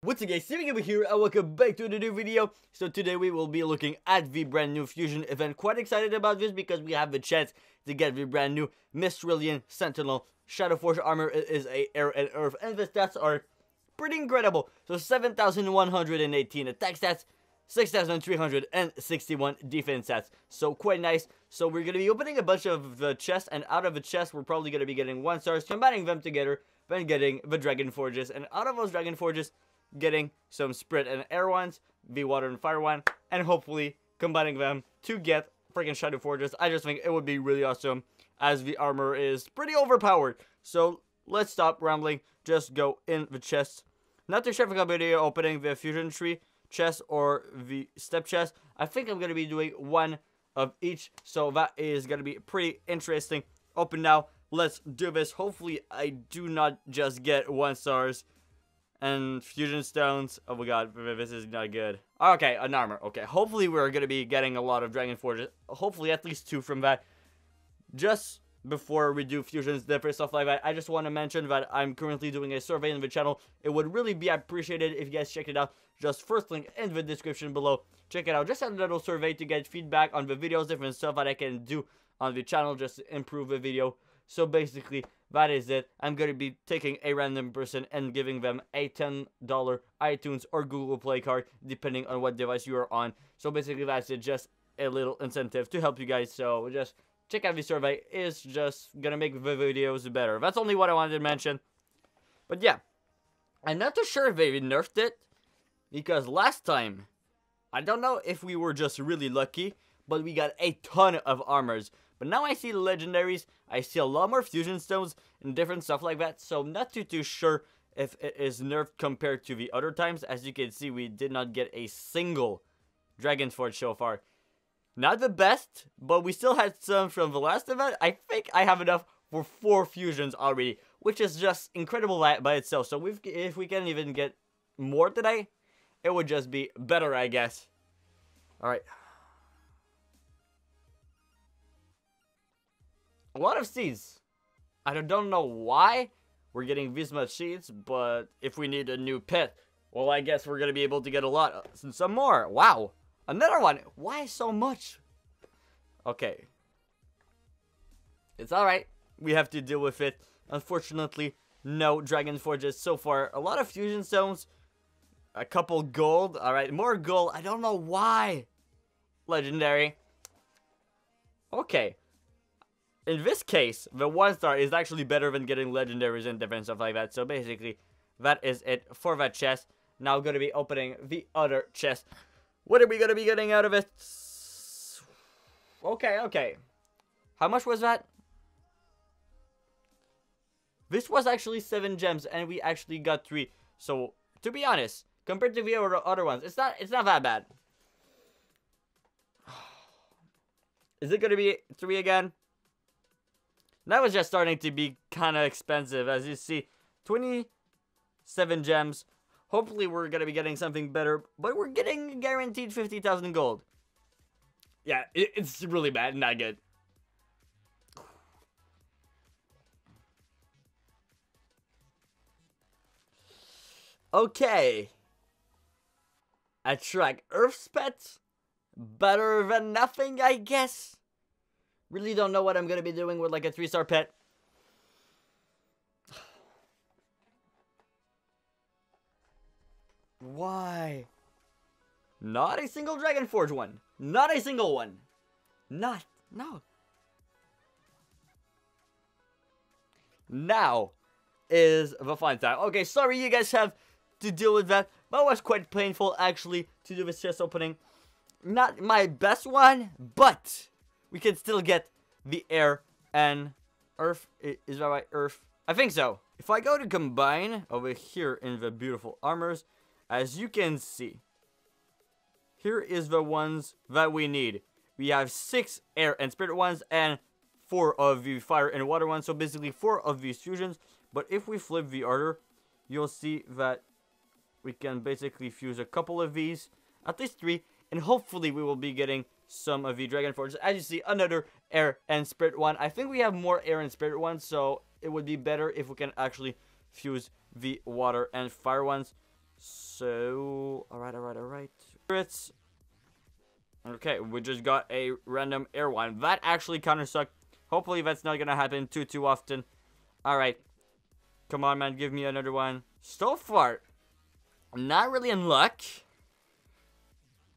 What's up guys, Steven over here and welcome back to the new video. So today we will be looking at the brand new Fusion event. Quite excited about this because we have the chance to get the brand new Mistralian Sentinel Shadow Forge armor. Is a air and earth and the stats are pretty incredible. So 7,118 attack stats, 6,361 defense stats. So quite nice. So we're going to be opening a bunch of the chests and out of the chests we're probably going to be getting one stars, combining them together, then getting the Dragon Forges. And out of those Dragon Forges, getting some Spirit and Air ones, the Water and Fire one, and hopefully combining them to get freaking Shadow Forges. I just think it would be really awesome as the armor is pretty overpowered. So let's stop rambling, just go in the chests. Not too sure if I'm going to be opening the Fusion Tree chest or the Step chest. I think I'm going to be doing one of each, so that is going to be pretty interesting. Open now, let's do this. Hopefully I do not just get one stars and fusion stones. Oh my god, this is not good. Okay, an armor. Okay, hopefully we're going to be getting a lot of Dragon Forges. Hopefully at least two from that. Just before we do fusions, different stuff like that, I just want to mention that I'm currently doing a survey in the channel. It would really be appreciated if you guys check it out. Just first link in the description below. Check it out. Just a little survey to get feedback on the videos, different stuff that I can do on the channel just to improve the video. So basically, that is it. I'm going to be taking a random person and giving them a $10 iTunes or Google Play card, depending on what device you are on. So basically, that's it. Just a little incentive to help you guys. So just check out the survey. It's just going to make the videos better. That's only what I wanted to mention. But yeah, I'm not too sure if they nerfed it. Because last time, I don't know if we were just really lucky, but we got a ton of armors. But now I see legendaries, I see a lot more fusion stones and different stuff like that, so I'm not too too sure if it is nerfed compared to the other times. As you can see, we did not get a single Dragon Forge so far. Not the best, but we still had some from the last event. I think I have enough for four fusions already, which is just incredible by, by itself. So if we can even get more today, it would just be better, I guess. Alright. A lot of seeds. I don't know why we're getting this much seeds, but if we need a new pet, well, I guess we're going to be able to get a lot, uh, some more. Wow, another one. Why so much? Okay. It's alright. We have to deal with it. Unfortunately, no Dragon Forges so far. A lot of Fusion Stones. A couple gold. Alright, more gold. I don't know why. Legendary. Okay in this case, the one star is actually better than getting legendaries and different stuff like that. So basically, that is it for that chest. Now going to be opening the other chest. What are we going to be getting out of it? Okay, okay. How much was that? This was actually 7 gems and we actually got 3. So, to be honest, compared to the other ones, it's not it's not that bad. Is it going to be 3 again? That was just starting to be kind of expensive. As you see, 27 gems. Hopefully we're going to be getting something better. But we're getting guaranteed 50,000 gold. Yeah, it, it's really bad. Not good. Okay. Attract Earth's pets? Better than nothing, I guess. Really don't know what I'm going to be doing with like a three-star pet. Why? Not a single Dragon Forge one. Not a single one. Not. No. Now is the fun time. Okay, sorry you guys have to deal with that. But it was quite painful actually to do this chest opening. Not my best one, but we can still get the air and earth. Is that right? Earth. I think so. If I go to combine over here in the beautiful armors, as you can see, here is the ones that we need. We have six air and spirit ones and four of the fire and water ones. So basically four of these fusions. But if we flip the order, you'll see that we can basically fuse a couple of these, at least three, and hopefully we will be getting some of the Dragon Forges. As you see, another Air and Spirit one. I think we have more Air and Spirit ones, so it would be better if we can actually fuse the Water and Fire ones. So, alright, alright, alright. Spirits. Okay, we just got a random air one. That actually kind of sucked. Hopefully that's not gonna happen too, too often. Alright. Come on, man, give me another one. So far, I'm not really in luck.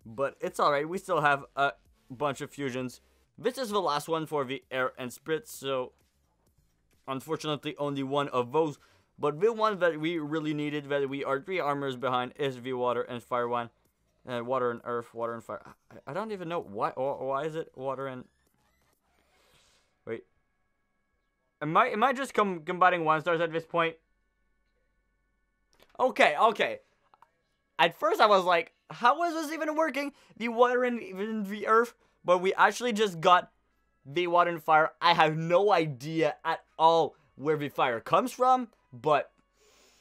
But it's alright, we still have a bunch of fusions. This is the last one for the air and spirit, so unfortunately only one of those. But the one that we really needed, that we are three armors behind, is the water and fire one. Uh, water and earth, water and fire. I, I don't even know why. Why is it water and? Wait. Am I am I just com combining one stars at this point? Okay, okay. At first I was like, how is this even working? The water and even the earth, but we actually just got the water and fire. I have no idea at all where the fire comes from, but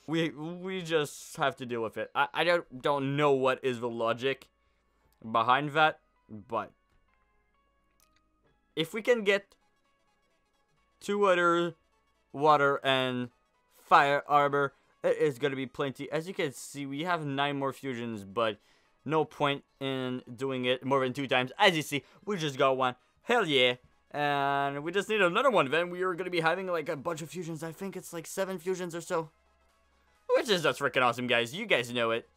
we we just have to deal with it. I, I don't don't know what is the logic behind that, but if we can get two other water and fire armor, it is gonna be plenty. As you can see, we have nine more fusions, but no point in doing it more than two times. As you see, we just got one. Hell yeah. And we just need another one. Then we are going to be having like a bunch of fusions. I think it's like seven fusions or so. Which is just freaking awesome, guys. You guys know it.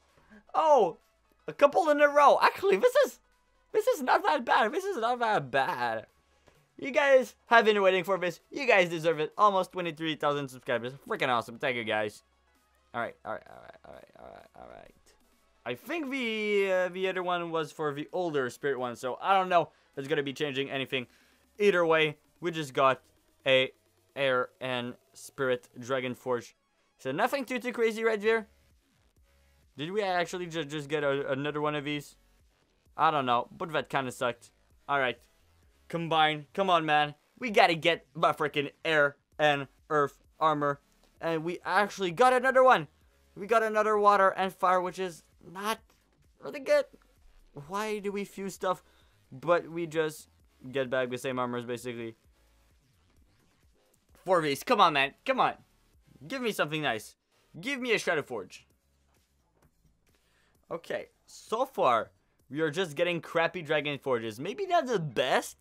Oh, a couple in a row. Actually, this is this is not that bad. This is not that bad. You guys have been waiting for this. You guys deserve it. Almost 23,000 subscribers. Freaking awesome. Thank you, guys. Alright, alright, alright, alright, alright, alright. I think the, uh, the other one was for the older spirit one, so I don't know if it's to be changing anything. Either way, we just got a air and spirit dragon forge so nothing too, too crazy right here. Did we actually just, just get a, another one of these? I don't know, but that kind of sucked. Alright. Combine. Come on, man. We gotta get my freaking air and earth armor. And we actually got another one. We got another water and fire, which is not really good. Why do we fuse stuff? But we just get back the same armors, basically. Four these. Come on, man. Come on. Give me something nice. Give me a Shadow Forge. Okay, so far, we are just getting crappy Dragon Forges. Maybe not the best,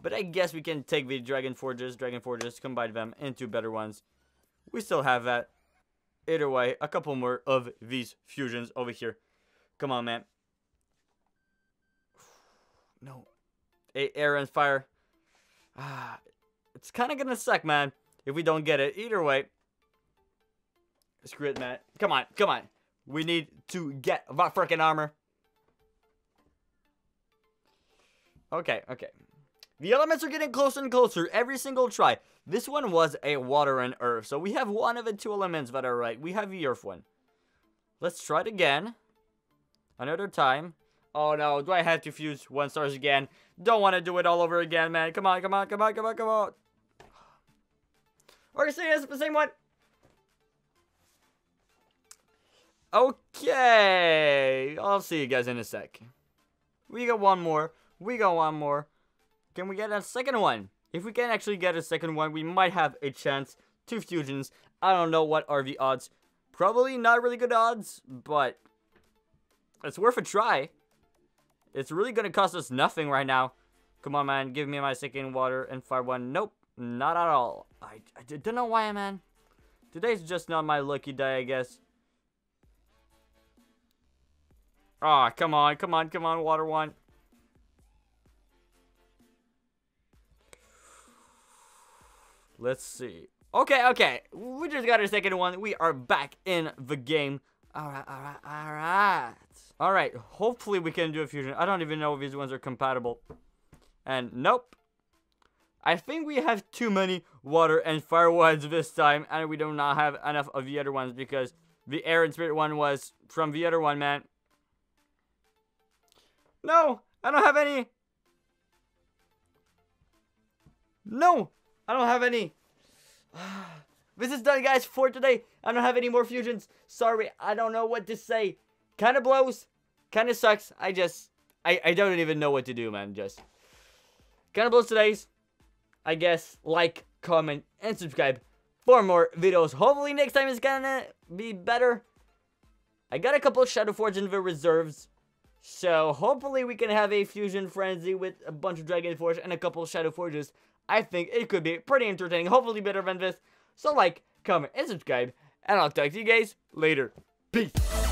but I guess we can take the Dragon Forges, Dragon Forges, combine them into better ones. We still have that. Either way, a couple more of these fusions over here. Come on, man. No. A air and fire. Ah, it's kind of gonna suck, man if we don't get it. Either way, screw it, man. Come on, come on. We need to get that freaking armor. Okay, okay. The elements are getting closer and closer every single try. This one was a water and earth, so we have one of the two elements that are right. We have the earth one. Let's try it again. Another time. Oh no, do I have to fuse one stars again? Don't want to do it all over again, man. Come on, come on, come on, come on, come on. Or say it's the same one. Okay. I'll see you guys in a sec. We got one more. We got one more. Can we get a second one? If we can actually get a second one, we might have a chance. Two fusions. I don't know what are the odds. Probably not really good odds, but it's worth a try. It's really going to cost us nothing right now. Come on, man. Give me my second water and fire one. Nope. Not at all. I, I don't know why, man. Today's just not my lucky day, I guess. Ah, oh, come on, come on, come on, water one. Let's see. Okay, okay. We just got our second one. We are back in the game. Alright, alright, alright. Alright, hopefully we can do a fusion. I don't even know if these ones are compatible. And nope. I think we have too many water and fire ones this time, and we do not have enough of the other ones because the air and spirit one was from the other one, man. No, I don't have any. No, I don't have any. this is done, guys, for today. I don't have any more fusions. Sorry, I don't know what to say. Kind of blows. Kind of sucks. I just, I, I don't even know what to do, man. Just, kind of blows today's. I guess, like, comment, and subscribe for more videos. Hopefully next time is gonna be better. I got a couple Shadow Forge in the reserves. So hopefully we can have a Fusion Frenzy with a bunch of Dragon Forge and a couple Shadow Forges. I think it could be pretty entertaining, hopefully better than this. So like, comment, and subscribe, and I'll talk to you guys later. Peace.